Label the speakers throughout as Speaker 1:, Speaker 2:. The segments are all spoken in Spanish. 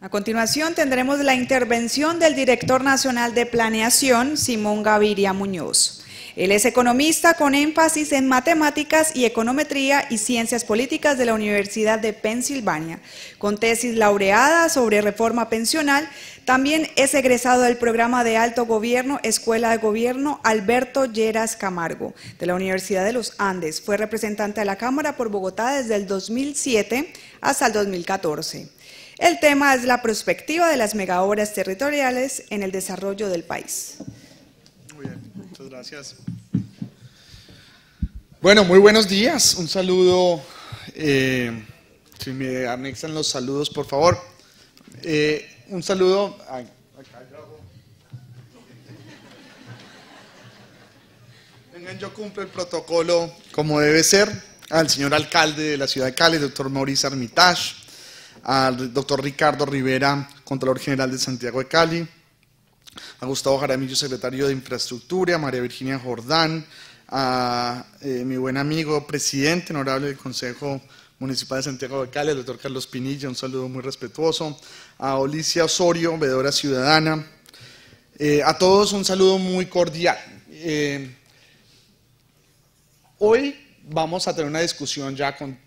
Speaker 1: A continuación tendremos la intervención del director nacional de planeación, Simón Gaviria Muñoz. Él es economista con énfasis en matemáticas y econometría y ciencias políticas de la Universidad de Pensilvania, con tesis laureada sobre reforma pensional. También es egresado del programa de alto gobierno Escuela de Gobierno Alberto Lleras Camargo, de la Universidad de los Andes. Fue representante de la Cámara por Bogotá desde el 2007 hasta el 2014. El tema es la perspectiva de las megaobras territoriales en el desarrollo del país.
Speaker 2: Muy bien, muchas gracias. Bueno, muy buenos días. Un saludo. Eh, si me anexan los saludos, por favor. Eh, un saludo. Yo Vengan, yo cumplo el protocolo como debe ser. Al señor alcalde de la ciudad de Cali, doctor Mauricio Armitage, al doctor Ricardo Rivera, Contralor General de Santiago de Cali, a Gustavo Jaramillo, secretario de Infraestructura, a María Virginia Jordán, a eh, mi buen amigo, presidente honorable del Consejo Municipal de Santiago de Cali, el doctor Carlos Pinilla, un saludo muy respetuoso, a Olicia Osorio, veedora ciudadana, eh, a todos un saludo muy cordial. Eh, hoy vamos a tener una discusión ya con,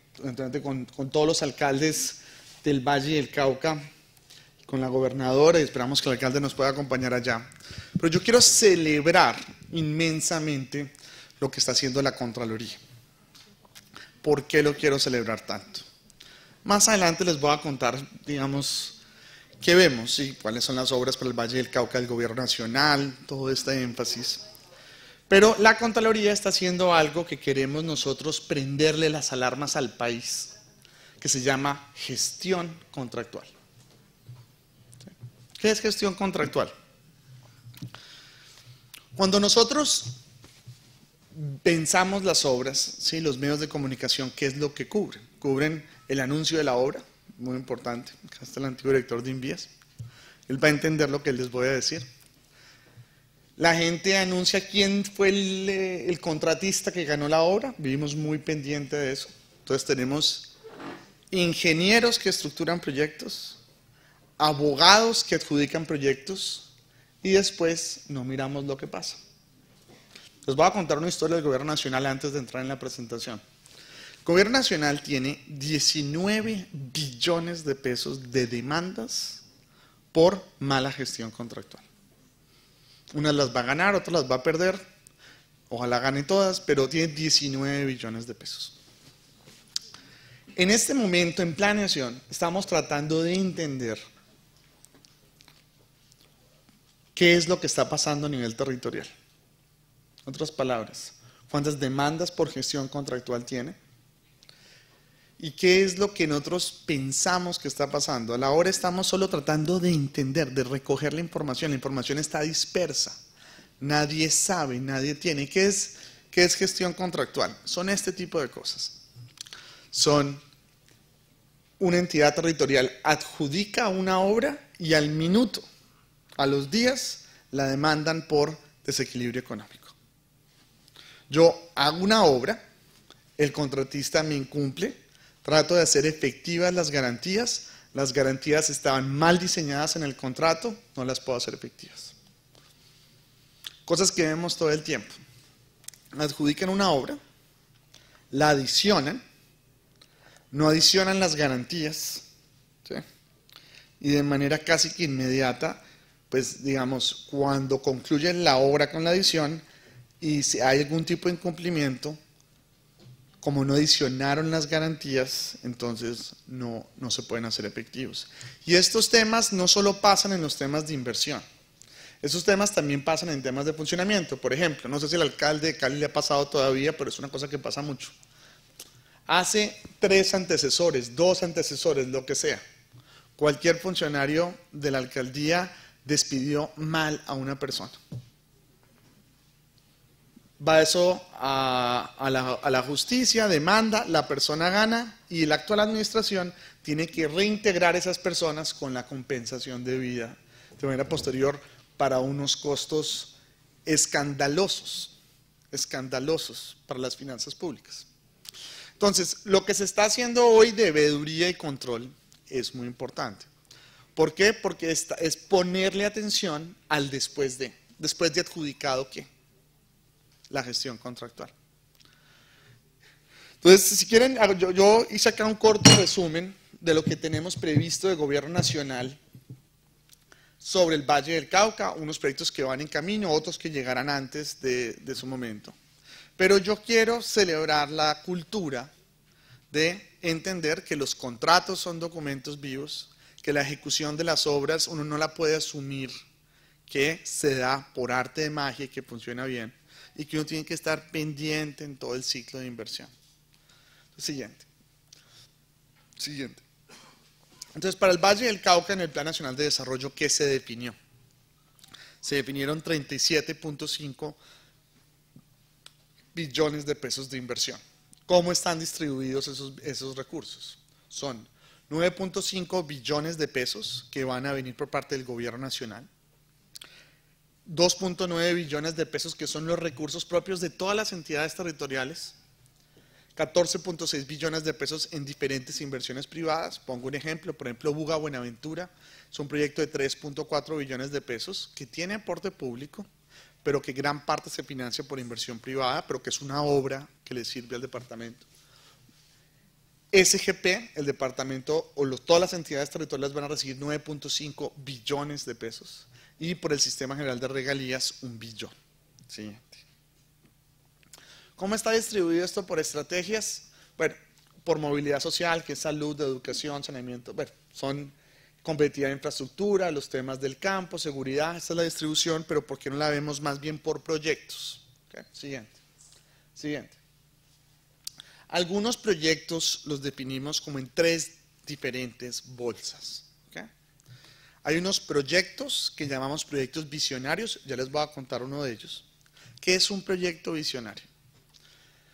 Speaker 2: con, con todos los alcaldes del Valle del Cauca, con la gobernadora y esperamos que el alcalde nos pueda acompañar allá. Pero yo quiero celebrar inmensamente lo que está haciendo la Contraloría. ¿Por qué lo quiero celebrar tanto? Más adelante les voy a contar, digamos, qué vemos, y cuáles son las obras para el Valle del Cauca del Gobierno Nacional, todo este énfasis. Pero la Contraloría está haciendo algo que queremos nosotros prenderle las alarmas al país, que se llama gestión contractual. ¿Qué es gestión contractual? Cuando nosotros pensamos las obras, ¿sí? los medios de comunicación, ¿qué es lo que cubren? Cubren el anuncio de la obra, muy importante. Acá el antiguo director de Invías. Él va a entender lo que les voy a decir. La gente anuncia quién fue el, eh, el contratista que ganó la obra. Vivimos muy pendiente de eso. Entonces tenemos ingenieros que estructuran proyectos, abogados que adjudican proyectos y después no miramos lo que pasa. Les voy a contar una historia del Gobierno Nacional antes de entrar en la presentación. El Gobierno Nacional tiene 19 billones de pesos de demandas por mala gestión contractual. Unas las va a ganar, otras las va a perder. Ojalá gane todas, pero tiene 19 billones de pesos. En este momento, en planeación, estamos tratando de entender qué es lo que está pasando a nivel territorial. En otras palabras, cuántas demandas por gestión contractual tiene y qué es lo que nosotros pensamos que está pasando. A la hora estamos solo tratando de entender, de recoger la información. La información está dispersa. Nadie sabe, nadie tiene. ¿Qué es, qué es gestión contractual? Son este tipo de cosas. Son una entidad territorial adjudica una obra y al minuto, a los días, la demandan por desequilibrio económico. Yo hago una obra, el contratista me incumple, trato de hacer efectivas las garantías, las garantías estaban mal diseñadas en el contrato, no las puedo hacer efectivas. Cosas que vemos todo el tiempo. Adjudican una obra, la adicionan, no adicionan las garantías, y de manera casi que inmediata, pues digamos, cuando concluyen la obra con la adición, y si hay algún tipo de incumplimiento, como no adicionaron las garantías, entonces no, no se pueden hacer efectivos. Y estos temas no solo pasan en los temas de inversión, estos temas también pasan en temas de funcionamiento. Por ejemplo, no sé si el alcalde de Cali le ha pasado todavía, pero es una cosa que pasa mucho. Hace tres antecesores, dos antecesores, lo que sea. Cualquier funcionario de la alcaldía despidió mal a una persona va eso a, la, justicia, demanda, la persona gana y la actual administración tiene que reintegrar esas personas con la compensación de vida de manera posterior para unos costos escandalosos, escandalosos para las finanzas públicas. Entonces, lo que se está haciendo hoy de veeduría y control es muy importante. ¿Por qué? Porque esta, es ponerle atención al después de. Después de adjudicado qué? La gestión contractual. Entonces, si quieren, yo, hice acá un corto resumen de lo que tenemos previsto de gobierno nacional sobre el Valle del Cauca, unos proyectos que van en camino, otros que llegarán antes de su momento. Pero yo quiero celebrar la cultura de entender que los contratos son documentos vivos, que la ejecución de las obras uno no la puede asumir que se da por arte de magia y que funciona bien, y que uno tiene que estar pendiente en todo el ciclo de inversión. Siguiente. Siguiente. Entonces, para el Valle del Cauca en el Plan Nacional de Desarrollo, ¿qué se definió? Se definieron 37.5 billones de pesos de inversión. ¿Cómo están distribuidos esos, esos recursos? Son 9.5 billones de pesos que van a venir por parte del gobierno nacional, 2.9 billones de pesos que son los recursos propios de todas las entidades territoriales, 14.6 billones de pesos en diferentes inversiones privadas. Pongo un ejemplo, por ejemplo, Buga Buenaventura es un proyecto de 3.4 billones de pesos que tiene aporte público, pero que gran parte se financia por inversión privada, pero que es una obra que le sirve al departamento. SGP, el departamento o todas las entidades territoriales van a recibir 9.5 billones de pesos y por el Sistema General de Regalías un billón. Siguiente. ¿Cómo está distribuido esto por estrategias? Bueno, por movilidad social, que es salud, educación, saneamiento, bueno, son competitividad de infraestructura, los temas del campo, seguridad, esta es la distribución, pero ¿por qué no la vemos más bien por proyectos? Siguiente. Siguiente. Algunos proyectos los definimos como en tres diferentes bolsas. Hay unos proyectos que llamamos proyectos visionarios, ya les voy a contar uno de ellos. ¿Qué es un proyecto visionario?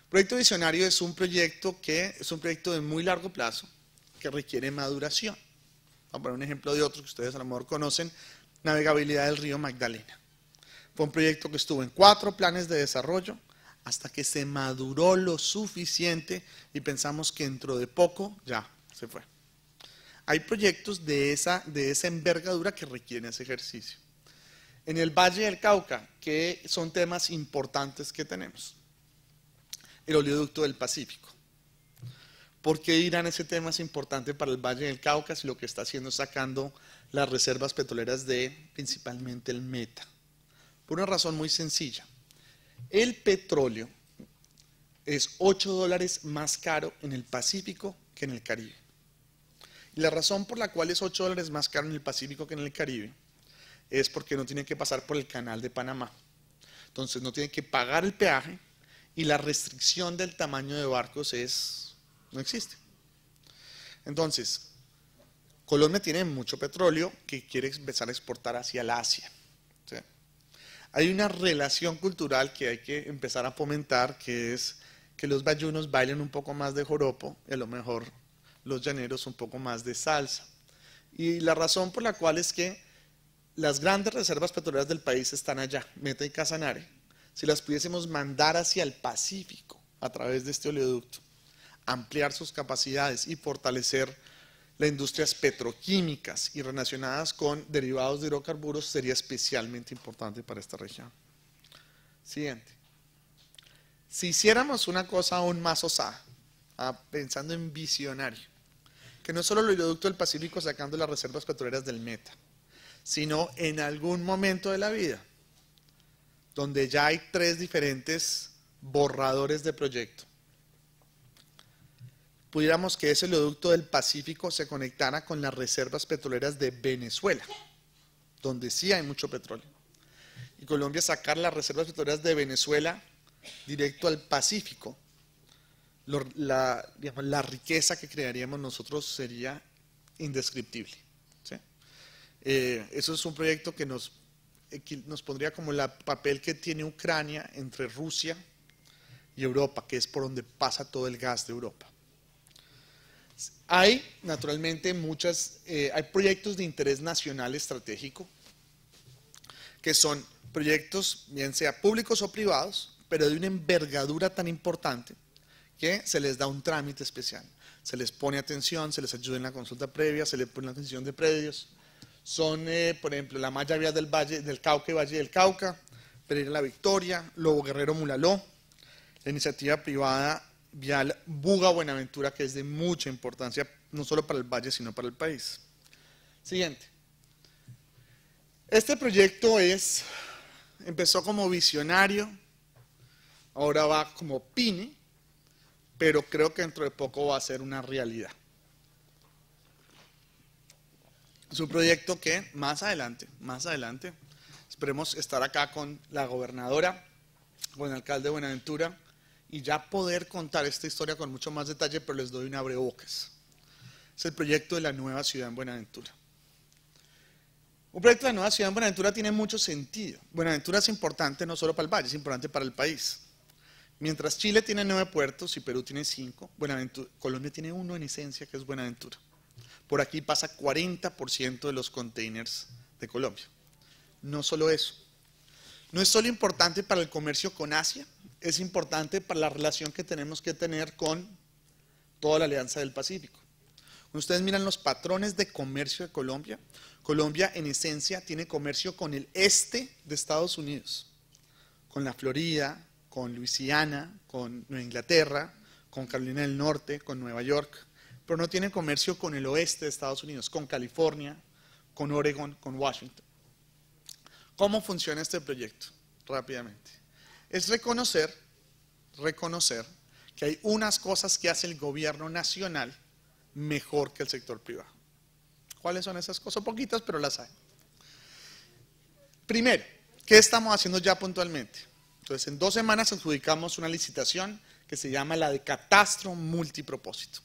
Speaker 2: Proyecto visionario es un proyecto que es un proyecto de muy largo plazo que requiere maduración. Vamos a poner un ejemplo de otro que ustedes a lo mejor conocen, navegabilidad del río Magdalena. Fue un proyecto que estuvo en cuatro planes de desarrollo, hasta que se maduró lo suficiente y pensamos que dentro de poco ya se fue. Hay proyectos de esa, de esa envergadura que requieren ese ejercicio. En el Valle del Cauca, que son temas importantes que tenemos. El oleoducto del Pacífico. ¿Por qué Irán ese tema es importante para el Valle del Cauca si lo que está haciendo es sacando las reservas petroleras de principalmente el Meta? Por una razón muy sencilla. El petróleo es 8 dólares más caro en el Pacífico que en el Caribe. Y la razón por la cual es 8 dólares más caro en el Pacífico que en el Caribe es porque no tiene que pasar por el canal de Panamá. Entonces no tiene que pagar el peaje y la restricción del tamaño de barcos es no existe. Entonces, Colombia tiene mucho petróleo que quiere empezar a exportar hacia el Asia hay una relación cultural que hay que empezar a fomentar, que es que los bayunos bailen un poco más de joropo y a lo mejor los llaneros un poco más de salsa. Y la razón por la cual es que las grandes reservas petroleras del país están allá, Meta y Casanare. Si las pudiésemos mandar hacia el Pacífico a través de este oleoducto, ampliar sus capacidades y fortalecer las industrias petroquímicas y relacionadas con derivados de hidrocarburos sería especialmente importante para esta región. Siguiente. Si hiciéramos una cosa aún más osada, ah, pensando en visionario, que no solo el oleoducto del Pacífico sacando las reservas petroleras del Meta, sino en algún momento de la vida, donde ya hay tres diferentes borradores de proyecto pudiéramos que ese oleoducto del Pacífico se conectara con las reservas petroleras de Venezuela, donde sí hay mucho petróleo. Y Colombia sacar las reservas petroleras de Venezuela directo al Pacífico. La, riqueza que crearíamos nosotros sería indescriptible. Eh, eso es un proyecto que nos, nos pondría como el papel que tiene Ucrania entre Rusia y Europa, que es por donde pasa todo el gas de Europa. Hay, naturalmente, muchas, eh, hay proyectos de interés nacional estratégico, que son proyectos, bien sea públicos o privados, pero de una envergadura tan importante que se les da un trámite especial. Se les pone atención, se les ayuda en la consulta previa, se les pone atención de predios, son, eh, por ejemplo, la malla vial del Valle del Cauca y Valle del Cauca, Pereira La Victoria, Lobo Guerrero Mulaló, la iniciativa privada vial Buga Buenaventura, que es de mucha importancia, no solo para el valle, sino para el país. Siguiente. Este proyecto es, empezó como visionario, ahora va como PINE, pero creo que dentro de poco va a ser una realidad. Es un proyecto que más adelante, más adelante, esperemos estar acá con la gobernadora, con el alcalde de Buenaventura, y ya poder contar esta historia con mucho más detalle, pero les doy un abrebocas. Es el proyecto de la nueva ciudad en Buenaventura. Un proyecto de la nueva ciudad en Buenaventura tiene mucho sentido. Buenaventura es importante no solo para el valle, es importante para el país. Mientras Chile tiene nueve puertos y Perú tiene cinco, Colombia tiene uno en esencia que es Buenaventura. Por aquí pasa 40% de los containers de Colombia. No solo eso. No es solo importante para el comercio con Asia, es importante para la relación que tenemos que tener con toda la Alianza del Pacífico. Cuando ustedes miran los patrones de comercio de Colombia, Colombia en esencia tiene comercio con el este de Estados Unidos, con la Florida, con Luisiana, con Nueva Inglaterra, con Carolina del Norte, con Nueva York, pero no tiene comercio con el oeste de Estados Unidos, con California, con Oregon, con Washington. ¿Cómo funciona este proyecto? Rápidamente es reconocer, reconocer que hay unas cosas que hace el gobierno nacional mejor que el sector privado. ¿Cuáles son esas cosas? Poquitas, pero las hay. Primero, ¿qué estamos haciendo ya puntualmente? Entonces, en dos semanas adjudicamos una licitación que se llama la de catastro multipropósito.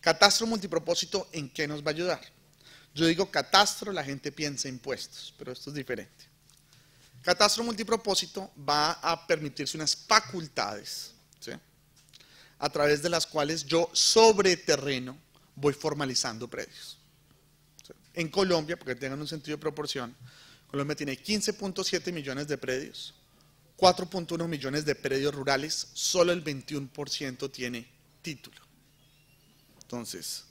Speaker 2: Catastro multipropósito, ¿en qué nos va a ayudar? Yo digo catastro, la gente piensa impuestos, pero esto es diferente. Catastro multipropósito va a permitirse unas facultades a través de las cuales yo sobre terreno voy formalizando predios. En Colombia, porque tengan un sentido de proporción, Colombia tiene 15.7 millones de predios, 4.1 millones de predios rurales, solo el 21% tiene título. Entonces,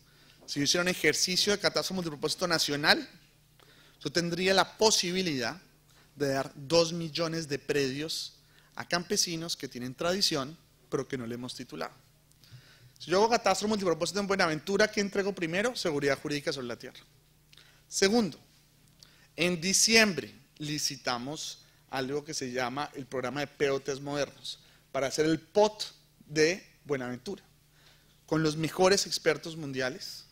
Speaker 2: si yo hiciera un ejercicio de catastro multipropósito nacional, yo tendría la posibilidad de dar dos millones de predios a campesinos que tienen tradición, pero que no le hemos titulado. Si yo hago catastro multipropósito en Buenaventura, ¿qué entrego primero? Seguridad jurídica sobre la tierra. Segundo, en diciembre licitamos algo que se llama el programa de POTs modernos para hacer el POT de Buenaventura, con los mejores expertos mundiales,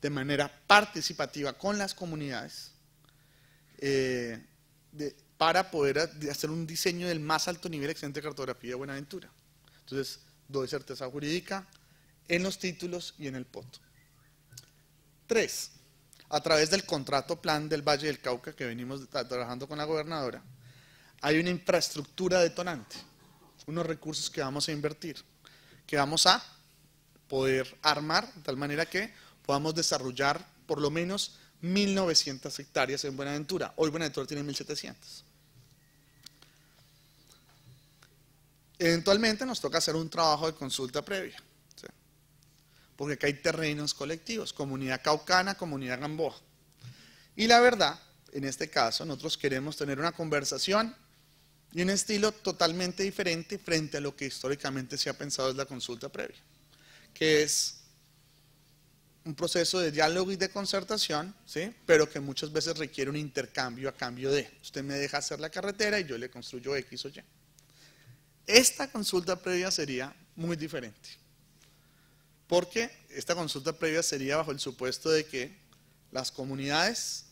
Speaker 2: de manera participativa con las comunidades, eh, para poder hacer un diseño del más alto nivel excelente de cartografía de Buenaventura. Entonces, doy certeza jurídica en los títulos y en el POT. Tres, a través del contrato plan del Valle del Cauca que venimos trabajando con la gobernadora, hay una infraestructura detonante, unos recursos que vamos a invertir, que vamos a poder armar de tal manera que podamos desarrollar por lo menos 1.900 hectáreas en Buenaventura. Hoy Buenaventura tiene 1.700. Eventualmente nos toca hacer un trabajo de consulta previa, porque acá hay terrenos colectivos, comunidad caucana, comunidad gamboa. Y la verdad, en este caso, nosotros queremos tener una conversación y un estilo totalmente diferente frente a lo que históricamente se ha pensado es la consulta previa, que es un proceso de diálogo y de concertación, ¿sí? pero que muchas veces requiere un intercambio a cambio de, usted me deja hacer la carretera y yo le construyo X o Y. Esta consulta previa sería muy diferente, porque esta consulta previa sería bajo el supuesto de que las comunidades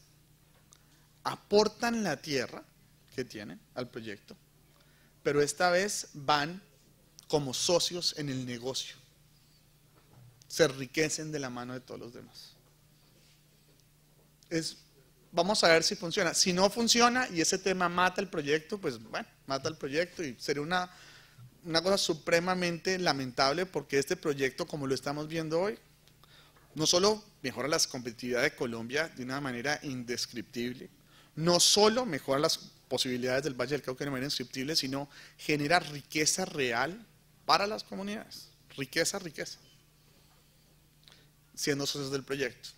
Speaker 2: aportan la tierra que tienen al proyecto, pero esta vez van como socios en el negocio se enriquecen de la mano de todos los demás. Vamos a ver si funciona. Si no funciona y ese tema mata el proyecto, pues bueno, mata el proyecto y sería una, una cosa supremamente lamentable porque este proyecto, como lo estamos viendo hoy, no solo mejora la competitividad de Colombia de una manera indescriptible, no solo mejora las posibilidades del Valle del Cauca de manera indescriptible, sino genera riqueza real para las comunidades. Riqueza, riqueza siendo socios del proyecto.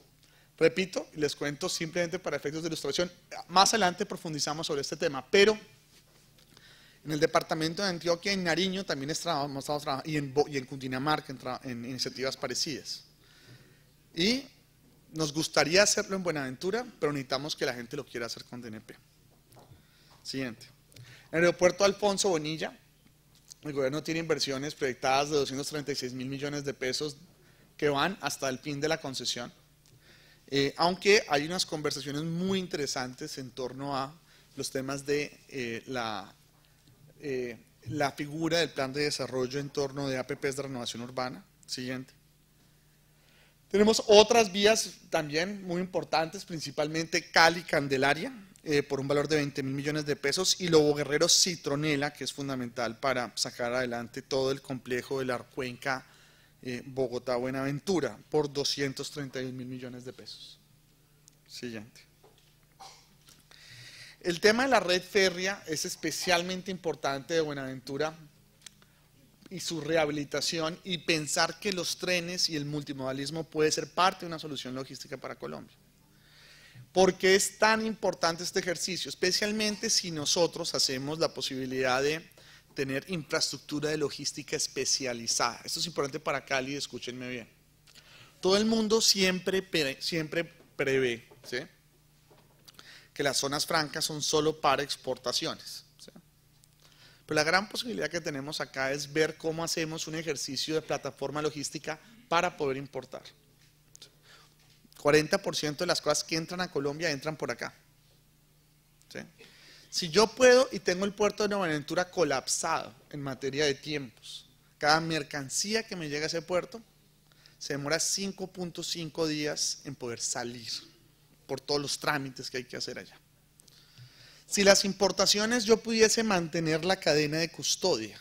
Speaker 2: Repito, les cuento simplemente para efectos de ilustración, más adelante profundizamos sobre este tema, pero en el departamento de Antioquia, en Nariño, también estamos trabajando, y en, y en Cundinamarca, en, en iniciativas parecidas. Y nos gustaría hacerlo en Buenaventura, pero necesitamos que la gente lo quiera hacer con DNP. Siguiente. En el aeropuerto Alfonso Bonilla, el gobierno tiene inversiones proyectadas de 236 mil millones de pesos que van hasta el fin de la concesión. Eh, aunque hay unas conversaciones muy interesantes en torno a los temas de eh, la, eh, la figura del plan de desarrollo en torno de APPs de renovación urbana. Siguiente. Tenemos otras vías también muy importantes, principalmente Cali Candelaria, eh, por un valor de 20 mil millones de pesos, y Lobo Guerrero Citronela, que es fundamental para sacar adelante todo el complejo de la cuenca eh, Bogotá-Buenaventura, por 231 mil millones de pesos. Siguiente. El tema de la red férrea es especialmente importante de Buenaventura y su rehabilitación y pensar que los trenes y el multimodalismo puede ser parte de una solución logística para Colombia. ¿Por qué es tan importante este ejercicio? Especialmente si nosotros hacemos la posibilidad de tener infraestructura de logística especializada. Esto es importante para Cali, escúchenme bien. Todo el mundo siempre, siempre prevé que las zonas francas son solo para exportaciones. Pero la gran posibilidad que tenemos acá es ver cómo hacemos un ejercicio de plataforma logística para poder importar. 40% de las cosas que entran a Colombia entran por acá. Si yo puedo y tengo el puerto de Nueva Buenaventura colapsado en materia de tiempos, cada mercancía que me llega a ese puerto se demora 5.5 días en poder salir por todos los trámites que hay que hacer allá. Si las importaciones yo pudiese mantener la cadena de custodia,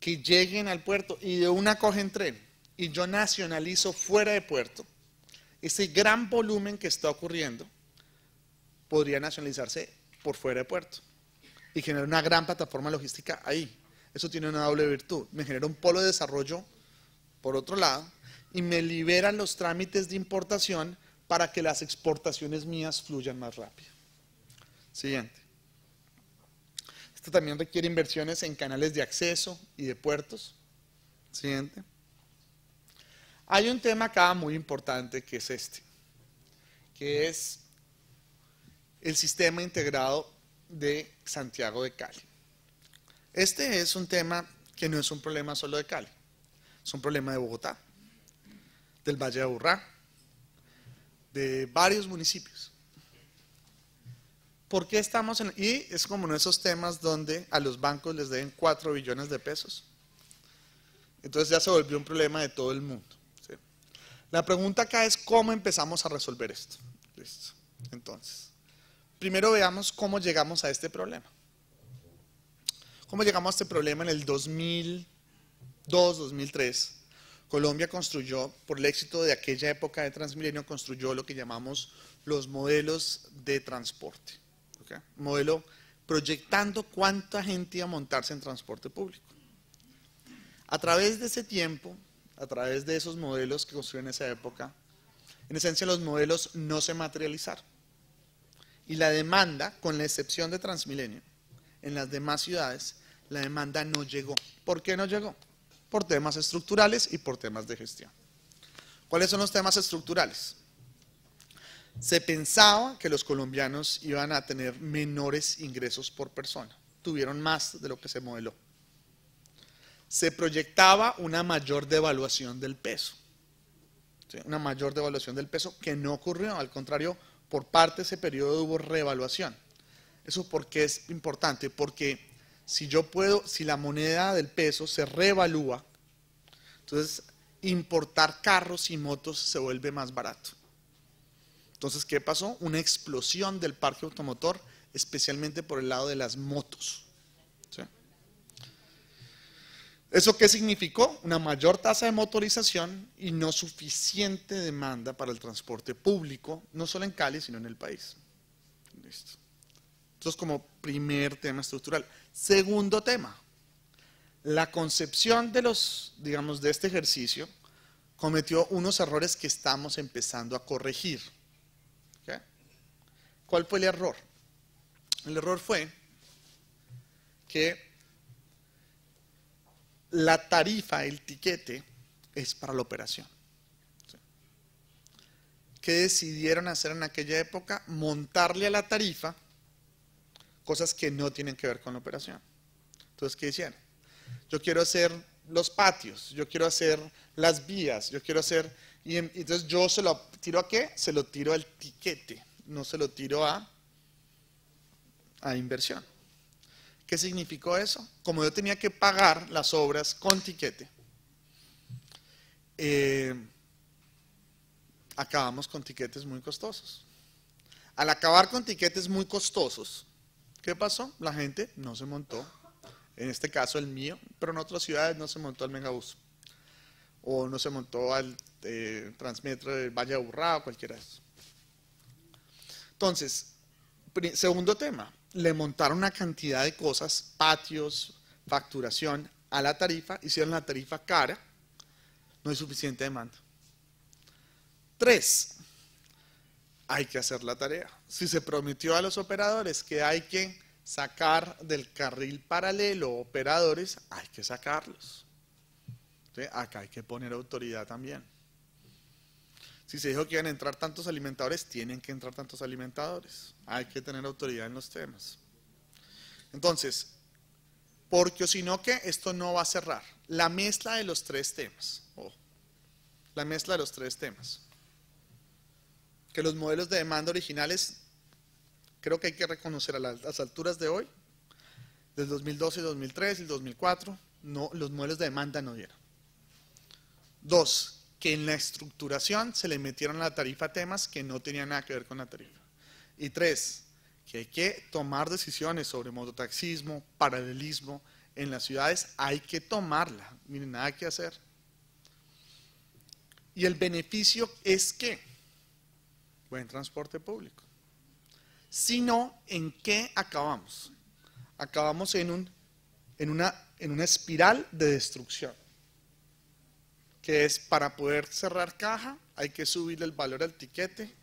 Speaker 2: que lleguen al puerto y de una cogen tren y yo nacionalizo fuera de puerto, ese gran volumen que está ocurriendo podría nacionalizarse por fuera de puerto y generar una gran plataforma logística ahí. Eso tiene una doble virtud. Me genera un polo de desarrollo por otro lado y me liberan los trámites de importación para que las exportaciones mías fluyan más rápido. Siguiente. Esto también requiere inversiones en canales de acceso y de puertos. Siguiente. Hay un tema acá muy importante que es este, que es el sistema integrado de Santiago de Cali. Este es un tema que no es un problema solo de Cali, es un problema de Bogotá, del Valle de Aburrá, de varios municipios. ¿Por qué estamos en.? Y es como en esos temas donde a los bancos les deben 4 billones de pesos. Entonces ya se volvió un problema de todo el mundo. La pregunta acá es: ¿cómo empezamos a resolver esto? Listo. Entonces, primero veamos cómo llegamos a este problema. ¿Cómo llegamos a este problema en el 2002, 2003? Colombia construyó, por el éxito de aquella época de Transmilenio, construyó lo que llamamos los modelos de transporte. Modelo proyectando cuánta gente iba a montarse en transporte público. A través de ese tiempo, a través de esos modelos que construyeron en esa época, en esencia los modelos no se materializaron. Y la demanda, con la excepción de Transmilenio, en las demás ciudades, la demanda no llegó. ¿Por qué no llegó? por temas estructurales y por temas de gestión. ¿Cuáles son los temas estructurales? Se pensaba que los colombianos iban a tener menores ingresos por persona, tuvieron más de lo que se modeló. Se proyectaba una mayor devaluación del peso, una mayor devaluación del peso que no ocurrió, al contrario, por parte de ese periodo hubo revaluación. ¿Eso por qué es importante? Porque si yo puedo, si la moneda del peso se revalúa, entonces importar carros y motos se vuelve más barato. Entonces, ¿qué pasó? Una explosión del parque automotor, especialmente por el lado de las motos. ¿Eso qué significó? Una mayor tasa de motorización y no suficiente demanda para el transporte público, no solo en Cali, sino en el país. Listo. Entonces, como primer tema estructural. Segundo tema, la concepción de los, digamos, de este ejercicio cometió unos errores que estamos empezando a corregir. ¿Ok? ¿Cuál fue el error? El error fue que la tarifa, el tiquete, es para la operación. ¿Qué decidieron hacer en aquella época? Montarle a la tarifa cosas que no tienen que ver con la operación. Entonces, ¿qué hicieron? Yo quiero hacer los patios, yo quiero hacer las vías, yo quiero hacer... Y entonces yo se lo tiro a qué? Se lo tiro al tiquete, no se lo tiro a, a inversión. ¿Qué significó eso? Como yo tenía que pagar las obras con tiquete, eh, acabamos con tiquetes muy costosos. Al acabar con tiquetes muy costosos, ¿qué pasó? La gente no se montó, en este caso el mío, pero en otras ciudades no se montó al megabús, o no se montó al eh, Transmetro de Valle Aburrá o cualquiera de esos. Entonces, segundo tema, le montaron una cantidad de cosas, patios, facturación, a la tarifa, hicieron la tarifa cara, no hay suficiente demanda. Tres, hay que hacer la tarea. Si se prometió a los operadores que hay que sacar del carril paralelo operadores, hay que sacarlos. acá hay que poner autoridad también. Si se dijo que iban a entrar tantos alimentadores, tienen que entrar tantos alimentadores. Hay que tener autoridad en los temas. Entonces, porque si no que esto no va a cerrar. La mezcla de los tres temas. la mezcla de los tres temas. Que los modelos de demanda originales, creo que hay que reconocer a las, alturas de hoy, del 2012, 2003 y 2004, no, los modelos de demanda no dieron. Dos, que en la estructuración se le metieron a la tarifa temas que no tenían nada que ver con la tarifa. Y tres, que hay que tomar decisiones sobre mototaxismo, paralelismo en las ciudades, hay que tomarla, miren, nada que hacer. Y el beneficio es que buen transporte público. Si no, ¿en qué acabamos? Acabamos en, un, en, una, en una espiral de destrucción que es para poder cerrar caja hay que subirle el valor al tiquete.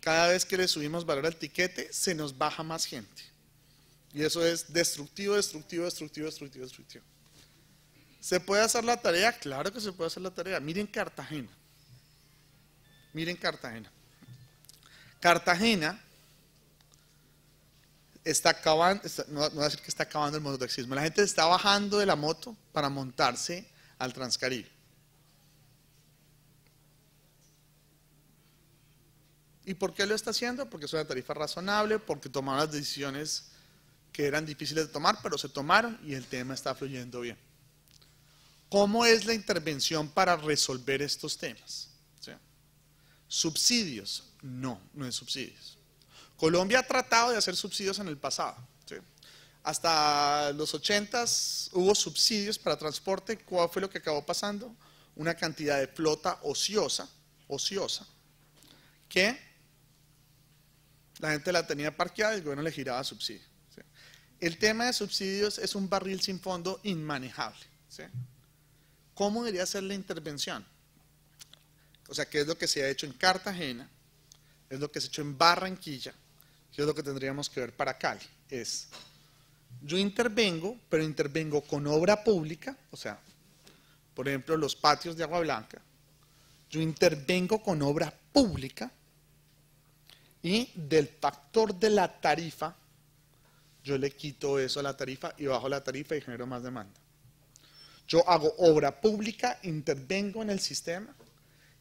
Speaker 2: Cada vez que le subimos valor al tiquete, se nos baja más gente. Y eso es destructivo, destructivo, destructivo, destructivo, destructivo. ¿Se puede hacer la tarea? Claro que se puede hacer la tarea. Miren Cartagena. Miren Cartagena. Cartagena está acabando, no, voy a decir que está acabando el mototaxismo. La gente está bajando de la moto para montarse al Transcaribe. ¿Y por qué lo está haciendo? Porque es una tarifa razonable, porque tomaron las decisiones que eran difíciles de tomar, pero se tomaron y el tema está fluyendo bien. ¿Cómo es la intervención para resolver estos temas? ¿Subsidios? No, no es subsidios. Colombia ha tratado de hacer subsidios en el pasado. Hasta los 80 hubo subsidios para transporte. ¿Cuál fue lo que acabó pasando? Una cantidad de flota ociosa, ociosa, que la gente la tenía parqueada y el gobierno le giraba subsidios. El tema de subsidios es un barril sin fondo inmanejable. ¿Cómo debería ser la intervención? O sea, ¿qué es lo que se ha hecho en Cartagena? Es lo que se ha hecho en Barranquilla, ¿Qué es lo que tendríamos que ver para Cali. Es, yo intervengo, pero intervengo con obra pública, o sea, por ejemplo, los patios de agua blanca. Yo intervengo con obra pública y del factor de la tarifa, yo le quito eso a la tarifa y bajo la tarifa y genero más demanda. Yo hago obra pública, intervengo en el sistema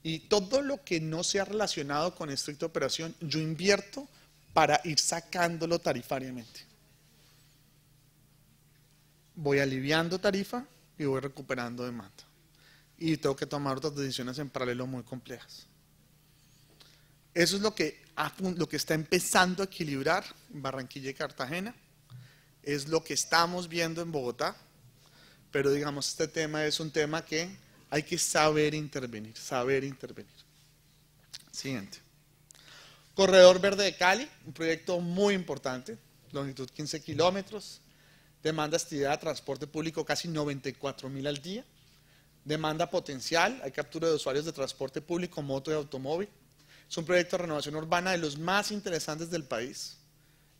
Speaker 2: y todo lo que no sea relacionado con estricta operación, yo invierto para ir sacándolo tarifariamente. Voy aliviando tarifa y voy recuperando demanda. Y tengo que tomar otras decisiones en paralelo muy complejas. Eso es lo que, lo que está empezando a equilibrar Barranquilla y Cartagena. Es lo que estamos viendo en Bogotá. Pero digamos, este tema es un tema que hay que saber intervenir, saber intervenir. Siguiente. Corredor Verde de Cali, un proyecto muy importante, longitud 15 kilómetros, demanda actividad transporte público casi 94 mil al día, demanda potencial, hay captura de usuarios de transporte público, moto y automóvil. Es un proyecto de renovación urbana de los más interesantes del país.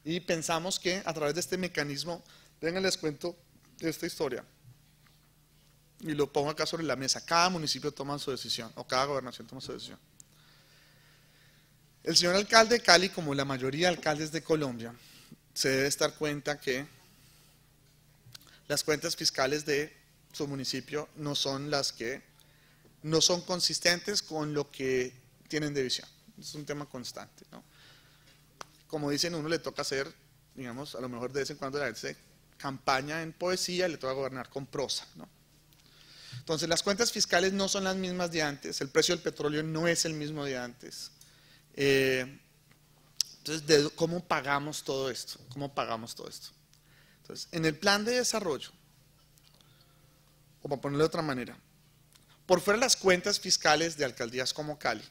Speaker 2: Y pensamos que a través de este mecanismo, vengan les cuento esta historia. Y lo pongo acá sobre la mesa. Cada municipio toma su decisión, o cada gobernación toma su decisión. El señor alcalde de Cali, como la mayoría de alcaldes de Colombia, se debe estar cuenta que las cuentas fiscales de su municipio no son las que no son consistentes con lo que tienen de visión. Es un tema constante. ¿no? Como dicen, uno le toca hacer, digamos, a lo mejor de vez en cuando la gente campaña en poesía y le toca gobernar con prosa. ¿no? Entonces, las cuentas fiscales no son las mismas de antes, el precio del petróleo no es el mismo de antes. Eh, entonces, ¿cómo pagamos todo esto? ¿Cómo pagamos todo esto? Entonces, en el plan de desarrollo, o para ponerlo de otra manera, por fuera las cuentas fiscales de alcaldías como Cali,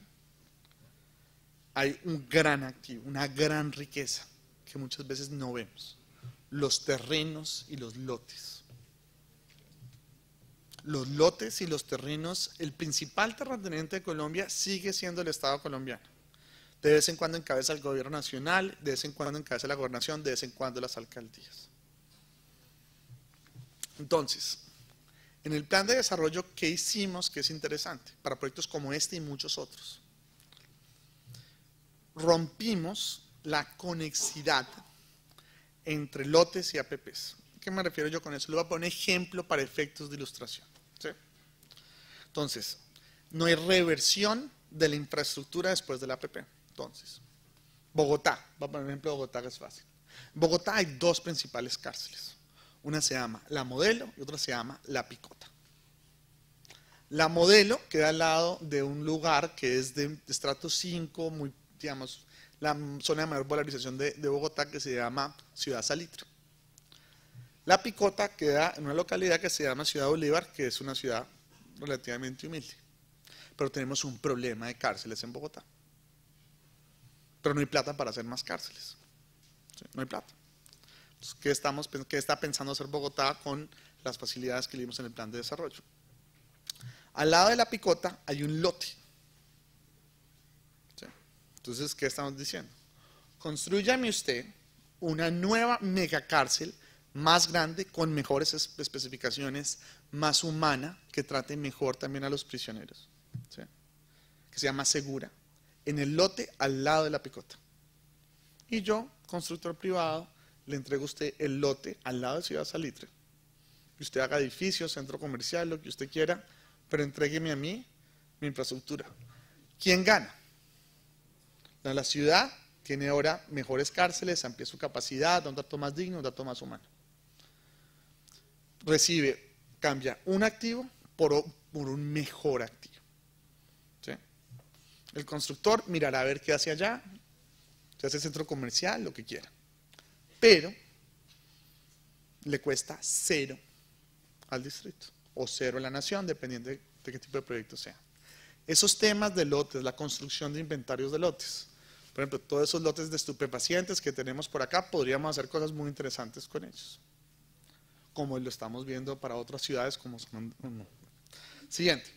Speaker 2: hay un gran activo, una gran riqueza que muchas veces no vemos, los terrenos y los lotes. Los lotes y los terrenos, el principal terrateniente de Colombia sigue siendo el Estado colombiano. De vez en cuando encabeza el gobierno nacional, de vez en cuando encabeza la gobernación, de vez en cuando las alcaldías. Entonces, en el plan de desarrollo, ¿qué hicimos que es interesante para proyectos como este y muchos otros? Rompimos la conexidad entre lotes y APPs. ¿Qué me refiero yo con eso? Le voy a poner ejemplo para efectos de ilustración. Entonces, no hay reversión de la infraestructura después del APP. Entonces, Bogotá, voy a poner un ejemplo de Bogotá que es fácil. En Bogotá hay dos principales cárceles. Una se llama La Modelo y otra se llama La Picota. La Modelo queda al lado de un lugar que es de estrato 5, muy, digamos, la zona de mayor polarización de, Bogotá que se llama Ciudad Salitre. La Picota queda en una localidad que se llama Ciudad Bolívar, que es una ciudad relativamente humilde. Pero tenemos un problema de cárceles en Bogotá. Pero no hay plata para hacer más cárceles. No hay plata. ¿qué, estamos, ¿Qué está pensando hacer Bogotá con las facilidades que le dimos en el plan de desarrollo? Al lado de la picota hay un lote. Entonces, ¿qué estamos diciendo? Construyame usted una nueva megacárcel más grande, con mejores especificaciones, más humana, que trate mejor también a los prisioneros. Que sea más segura. En el lote al lado de la picota. Y yo, constructor privado, le entrego a usted el lote al lado de Ciudad Salitre. Que usted haga edificios, centro comercial, lo que usted quiera, pero entrégueme a mí mi infraestructura. ¿Quién gana? La ciudad tiene ahora mejores cárceles, amplía su capacidad, un dato más digno, un dato más humano. Recibe, cambia un activo por, un mejor activo. El constructor mirará a ver qué hace allá, se hace centro comercial, lo que quiera pero le cuesta cero al distrito o cero a la nación, dependiendo de, qué tipo de proyecto sea. Esos temas de lotes, la construcción de inventarios de lotes, por ejemplo, todos esos lotes de estupefacientes que tenemos por acá, podríamos hacer cosas muy interesantes con ellos, como lo estamos viendo para otras ciudades como. Siguiente.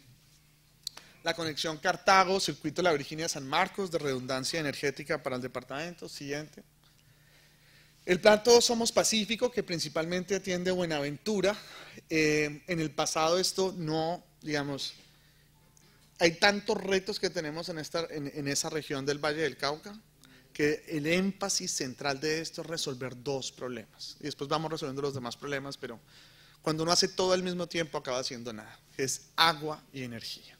Speaker 2: La conexión Cartago, circuito de la Virginia San Marcos, de redundancia energética para el departamento. Siguiente. El plan Todos Somos Pacífico, que principalmente atiende Buenaventura, eh, en el pasado esto no, digamos, hay tantos retos que tenemos en, esta, en, esa región del Valle del Cauca, que el énfasis central de esto es resolver dos problemas. Y después vamos resolviendo los demás problemas, pero cuando uno hace todo al mismo tiempo acaba haciendo nada, es agua y energía.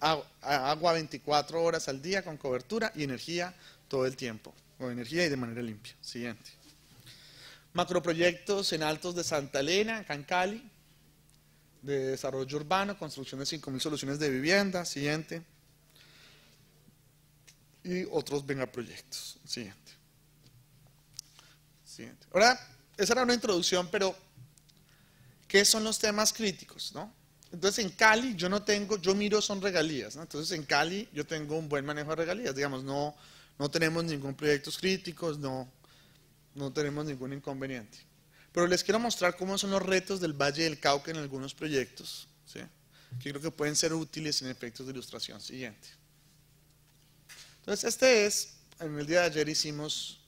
Speaker 2: agua 24 horas al día con cobertura y energía todo el tiempo o energía y de manera limpia. Siguiente. Macroproyectos en Altos de Santa Elena, Cancali, de desarrollo urbano, construcción de 5.000 soluciones de vivienda. Siguiente. Y otros proyectos. Siguiente. Siguiente. Ahora, esa era una introducción, pero ¿qué son los temas críticos? ¿no? Entonces en Cali yo no tengo, yo miro son regalías, entonces en Cali yo tengo un buen manejo de regalías, digamos, no, no tenemos ningún proyectos críticos, no, no tenemos ningún inconveniente. Pero les quiero mostrar cómo son los retos del Valle del Cauca en algunos proyectos. que creo que pueden ser útiles en efectos de ilustración. Siguiente. Entonces, este es, en el día de ayer hicimos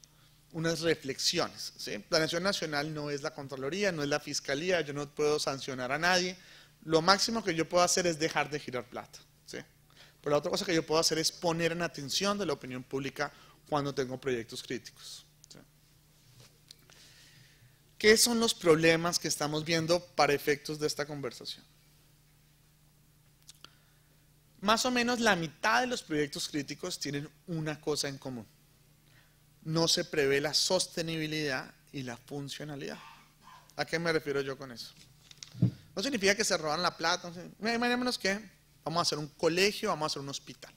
Speaker 2: unas reflexiones. ¿sí? Planeación nacional no es la Contraloría, no es la Fiscalía, yo no puedo sancionar a nadie. Lo máximo que yo puedo hacer es dejar de girar plata. ¿sí? Pero la otra cosa que yo puedo hacer es poner en atención de la opinión pública cuando tengo proyectos críticos. ¿Qué son los problemas que estamos viendo para efectos de esta conversación? Más o menos la mitad de los proyectos críticos tienen una cosa en común no se prevé la sostenibilidad y la funcionalidad. ¿A qué me refiero yo con eso? No significa que se roban la plata. Imaginémonos que vamos a hacer un colegio, vamos a hacer un hospital.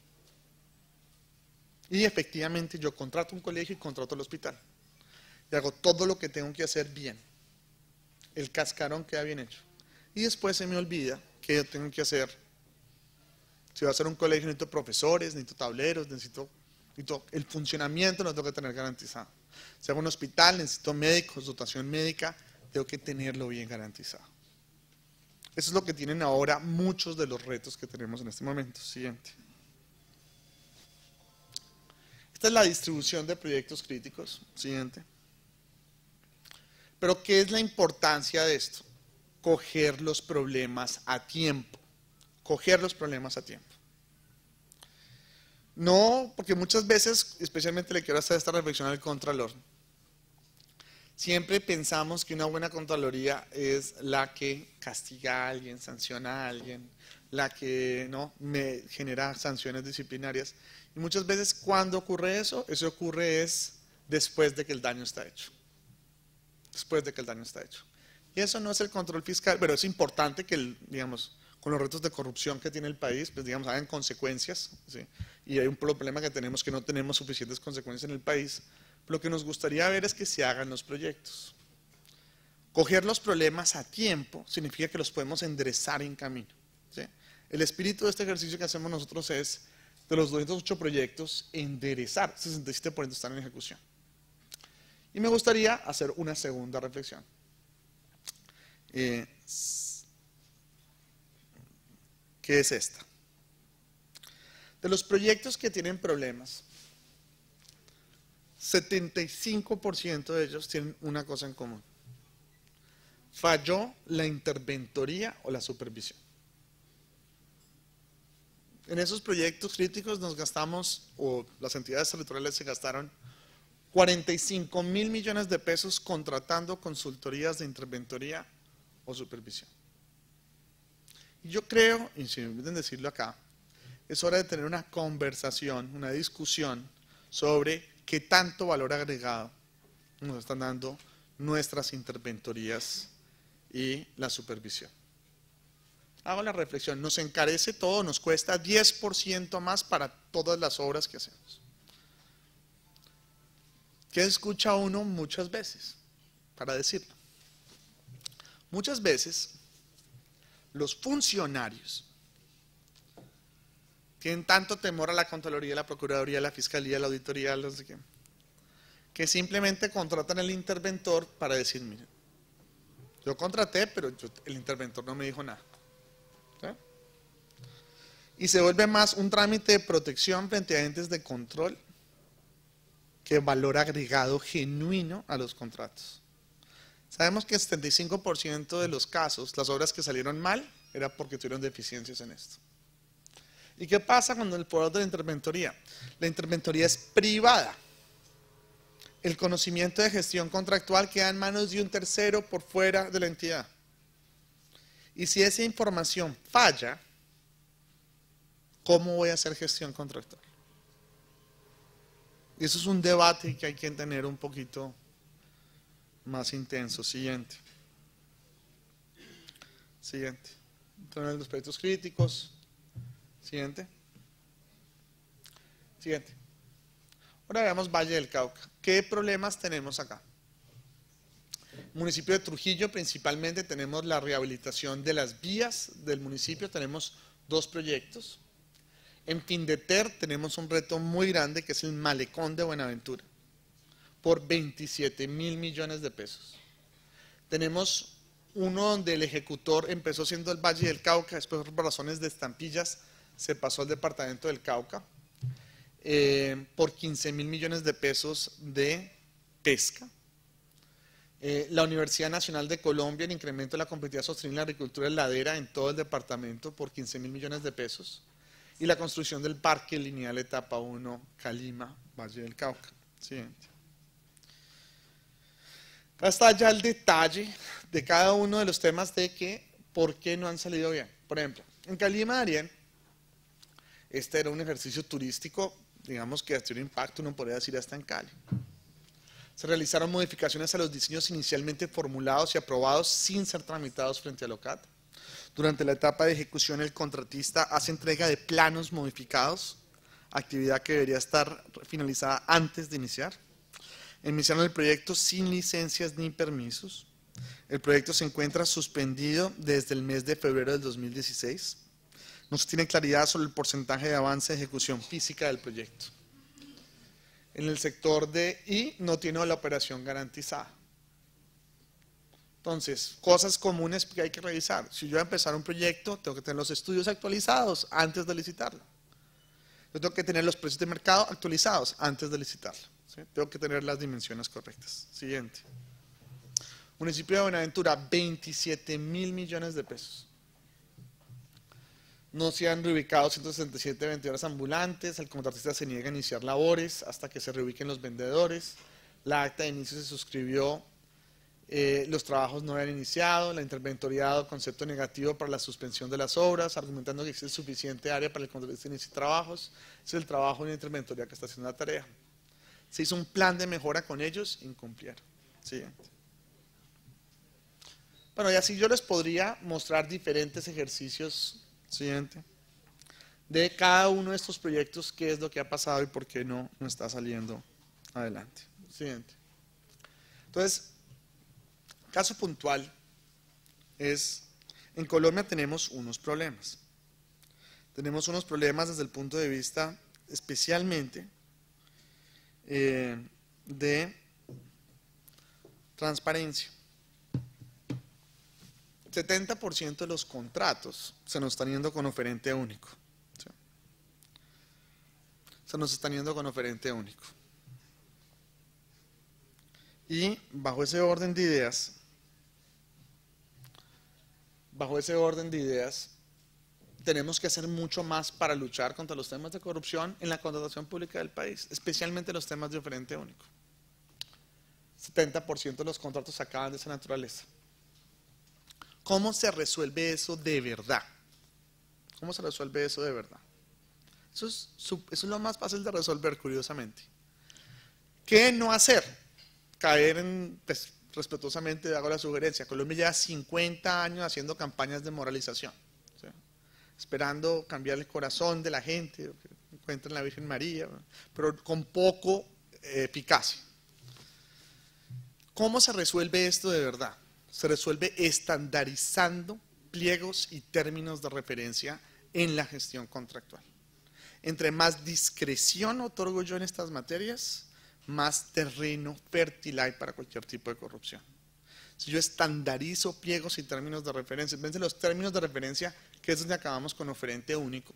Speaker 2: Y efectivamente yo contrato un colegio y contrato el hospital. Hago todo lo que tengo que hacer bien. El cascarón queda bien hecho. Y después se me olvida que yo tengo que hacer. Si voy a hacer un colegio necesito profesores, necesito tableros, necesito el funcionamiento lo tengo que tener garantizado. Si hago un hospital, necesito médicos, dotación médica, tengo que tenerlo bien garantizado. Eso es lo que tienen ahora muchos de los retos que tenemos en este momento. Siguiente. Esta es la distribución de proyectos críticos. Siguiente. Pero ¿qué es la importancia de esto? Coger los problemas a tiempo. Coger los problemas a tiempo. No, porque muchas veces, especialmente le quiero hacer esta reflexión al Contralor, siempre pensamos que una buena Contraloría es la que castiga a alguien, sanciona a alguien, la que no me genera sanciones disciplinarias. Y muchas veces cuando ocurre eso, eso ocurre es después de que el daño está hecho. Después de que el daño está hecho. Y eso no es el control fiscal, pero es importante que, el, digamos, con los retos de corrupción que tiene el país, pues digamos, hagan consecuencias. Y hay un problema que tenemos que no tenemos suficientes consecuencias en el país. Lo que nos gustaría ver es que se hagan los proyectos. Coger los problemas a tiempo significa que los podemos enderezar en camino. El espíritu de este ejercicio que hacemos nosotros es, de los 208 proyectos, enderezar. 67% están en ejecución. Y me gustaría hacer una segunda reflexión. Eh, ¿Qué es esta. De los proyectos que tienen problemas, 75% de ellos tienen una cosa en común. Falló la interventoría o la supervisión. En esos proyectos críticos nos gastamos, o las entidades territoriales se gastaron 45 mil millones de pesos contratando consultorías de interventoría o supervisión. Yo creo, y si me permiten decirlo acá, es hora de tener una conversación, una discusión sobre qué tanto valor agregado nos están dando nuestras interventorías y la supervisión. Hago la reflexión, nos encarece todo, nos cuesta 10% más para todas las obras que hacemos. ¿Qué escucha uno muchas veces? Para decirlo. Muchas veces los funcionarios tienen tanto temor a la Contraloría, la Procuraduría, la Fiscalía, la Auditoría, no sé que simplemente contratan al interventor para decir, miren, yo contraté, pero el interventor no me dijo nada. Y se vuelve más un trámite de protección frente a entes de control que valor agregado genuino a los contratos. Sabemos que el 75% de los casos, las obras que salieron mal, era porque tuvieron deficiencias en esto. ¿Y qué pasa cuando el poder de la interventoría? La interventoría es privada. El conocimiento de gestión contractual queda en manos de un tercero por fuera de la entidad. Y si esa información falla, ¿cómo voy a hacer gestión contractual? Eso es un debate que hay que tener un poquito más intenso. Siguiente. Siguiente. Entonces, los proyectos críticos. Siguiente. Siguiente. Ahora veamos Valle del Cauca. ¿Qué problemas tenemos acá? Municipio de Trujillo principalmente tenemos la rehabilitación de las vías del municipio, tenemos dos proyectos. En Findeter tenemos un reto muy grande que es el malecón de Buenaventura por 27 mil millones de pesos. Tenemos uno donde el ejecutor empezó siendo el Valle del Cauca, después por razones de estampillas se pasó al departamento del Cauca, eh, por 15 mil millones de pesos de pesca. Eh, la Universidad Nacional de Colombia, el incremento de la competitividad sostenible en la agricultura heladera en todo el departamento por 15 mil millones de pesos. Y la construcción del parque lineal etapa 1, Calima, Valle del Cauca. Siguiente. Acá está ya el detalle de cada uno de los temas de que por qué no han salido bien. Por ejemplo, en Calima Ariel, este era un ejercicio turístico, digamos que ha un impacto, uno podría decir hasta en Cali. Se realizaron modificaciones a los diseños inicialmente formulados y aprobados sin ser tramitados frente a LOCAT. Durante la etapa de ejecución, el contratista hace entrega de planos modificados, actividad que debería estar finalizada antes de iniciar iniciaron el proyecto sin licencias ni permisos. El proyecto se encuentra suspendido desde el mes de febrero del 2016. No se tiene claridad sobre el porcentaje de avance de ejecución física del proyecto. En el sector de I no tiene la operación garantizada. Entonces, cosas comunes que hay que revisar. Si yo voy a empezar un proyecto, tengo que tener los estudios actualizados antes de licitarlo. Yo tengo que tener los precios de mercado actualizados antes de licitarlo. Tengo que tener las dimensiones correctas. Siguiente. Municipio de Buenaventura, 27 mil millones de pesos. No se han reubicado 167 vendedores ambulantes, el contratista se niega a iniciar labores hasta que se reubiquen los vendedores. La acta de inicio se suscribió, eh, los trabajos no habían iniciado, la interventoría ha dado concepto negativo para la suspensión de las obras, argumentando que existe suficiente área para el contratista iniciar trabajos. es el trabajo de la interventoría que está haciendo la tarea. Se hizo un plan de mejora con ellos, incumplieron. Siguiente. Bueno, y así yo les podría mostrar diferentes ejercicios, siguiente, de cada uno de estos proyectos, qué es lo que ha pasado y por qué no, no está saliendo adelante. Siguiente. Entonces, caso puntual es, en Colombia tenemos unos problemas. Tenemos unos problemas desde el punto de vista especialmente eh, de transparencia. 70% de los contratos se nos están yendo con oferente único. Se nos están yendo con oferente único. Y bajo ese orden de ideas, bajo ese orden de ideas, tenemos que hacer mucho más para luchar contra los temas de corrupción en la contratación pública del país, especialmente los temas de oferente único. 70% de los contratos acaban de esa naturaleza. ¿Cómo se resuelve eso de verdad? ¿Cómo se resuelve eso de verdad? Eso es, eso es lo más fácil de resolver, curiosamente. ¿Qué no hacer? Caer en, pues, respetuosamente hago la sugerencia, Colombia lleva 50 años haciendo campañas de moralización esperando cambiar el corazón de la gente, que encuentren la Virgen María, pero con poco eh, eficacia. ¿Cómo se resuelve esto de verdad? Se resuelve estandarizando pliegos y términos de referencia en la gestión contractual. Entre más discreción otorgo yo en estas materias, más terreno fértil hay para cualquier tipo de corrupción. Si yo estandarizo pliegos y términos de referencia, en los términos de referencia que es donde acabamos con oferente único.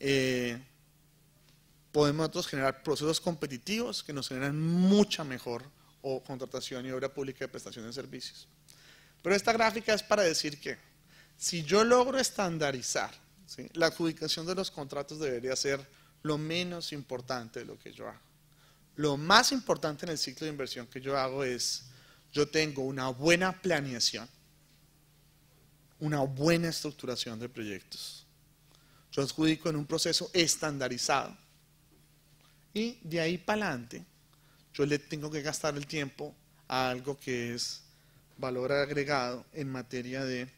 Speaker 2: Eh, podemos nosotros generar procesos competitivos que nos generan mucha mejor o contratación y obra pública de prestación de servicios. Pero esta gráfica es para decir que si yo logro estandarizar, la adjudicación de los contratos debería ser lo menos importante de lo que yo hago. Lo más importante en el ciclo de inversión que yo hago es, yo tengo una buena planeación, una buena estructuración de proyectos. Yo adjudico en un proceso estandarizado. Y de ahí para adelante, yo le tengo que gastar el tiempo a algo que es valor agregado en materia de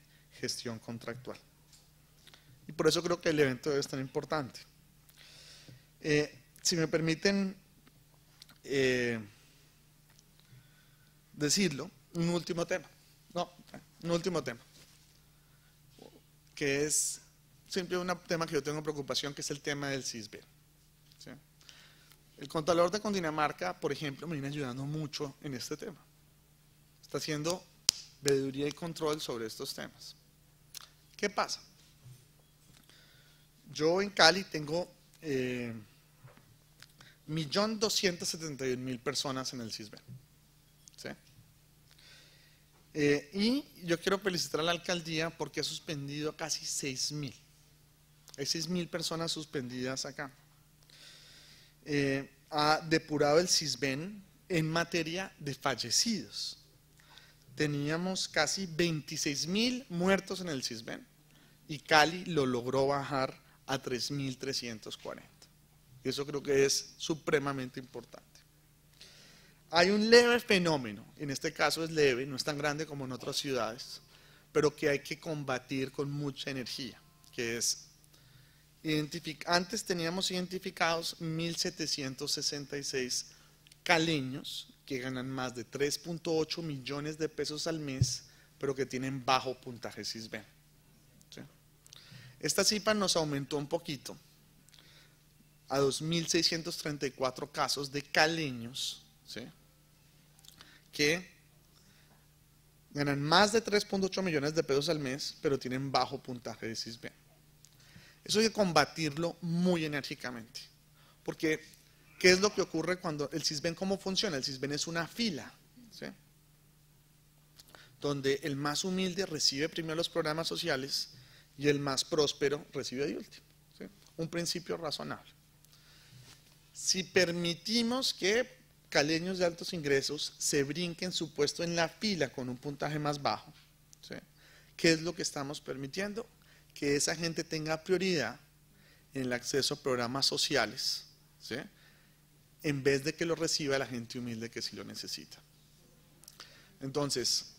Speaker 2: gestión contractual. Y por eso creo que el evento es tan importante. Eh, si me permiten eh, decirlo, un último tema. No, un último tema que es siempre un tema que yo tengo preocupación, que es el tema del CISBEN. El contador de Condinamarca, por ejemplo, me viene ayudando mucho en este tema. está haciendo veeduría y control sobre estos temas. ¿Qué pasa? Yo en Cali tengo eh, 1.271.000 personas en el CISBEN. ¿sí? Eh, y yo quiero felicitar a la alcaldía porque ha suspendido casi 6.000. Hay 6.000 personas suspendidas acá. Eh, ha depurado el CISBEN en materia de fallecidos. Teníamos casi 26.000 muertos en el CISBEN y Cali lo logró bajar a 3.340. Eso creo que es supremamente importante. Hay un leve fenómeno, en este caso es leve, no es tan grande como en otras ciudades, pero que hay que combatir con mucha energía, que es, antes teníamos identificados 1.766 caleños que ganan más de 3.8 millones de pesos al mes, pero que tienen bajo puntaje CISBEN. Esta cifra nos aumentó un poquito a 2.634 casos de caleños que ganan más de 3.8 millones de pesos al mes, pero tienen bajo puntaje de CISBEN. Eso hay que combatirlo muy enérgicamente, porque ¿qué es lo que ocurre cuando el CISBEN cómo funciona? El CISBEN es una fila, donde el más humilde recibe primero los programas sociales y el más próspero recibe de último. Un principio razonable. Si permitimos que caleños de altos ingresos se brinquen su puesto en la fila con un puntaje más bajo, ¿qué es lo que estamos permitiendo? Que esa gente tenga prioridad en el acceso a programas sociales, en vez de que lo reciba la gente humilde que sí lo necesita. Entonces,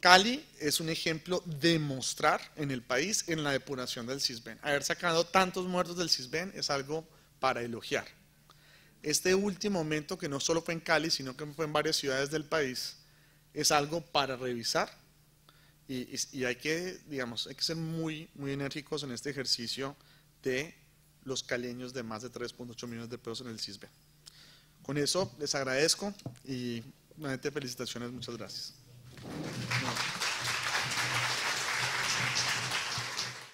Speaker 2: Cali es un ejemplo de mostrar en el país en la depuración del CISBEN. Haber sacado tantos muertos del CISBEN es algo para elogiar. Este último momento, que no solo fue en Cali, sino que fue en varias ciudades del país, es algo para revisar y, hay que, digamos, hay que ser muy, muy enérgicos en este ejercicio de los caleños de más de 3.8 millones de pesos en el CISBEN. Con eso les agradezco y nuevamente felicitaciones, muchas gracias.